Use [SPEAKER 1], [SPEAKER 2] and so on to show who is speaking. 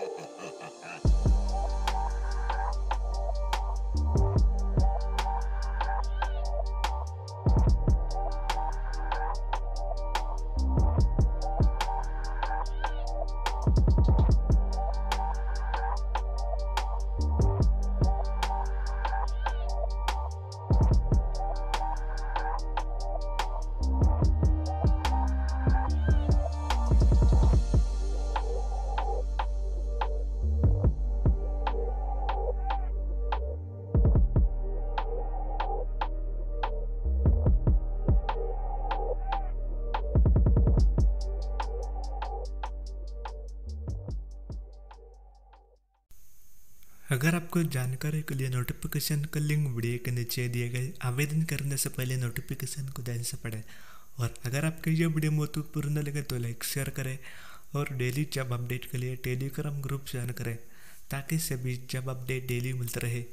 [SPEAKER 1] Ha ha ha. अगर आपको जानकारी के लिए नोटिफिकेशन का लिंक वीडियो के नीचे दिए गए आवेदन करने से पहले नोटिफिकेशन को देने से पड़े और अगर आपके ये वीडियो महत्वपूर्ण लगे तो लाइक शेयर करें और डेली जॉब अपडेट के लिए टेलीग्राम ग्रुप ज्वाइन करें ताकि सभी जॉब अपडेट डेली मिलते रहे।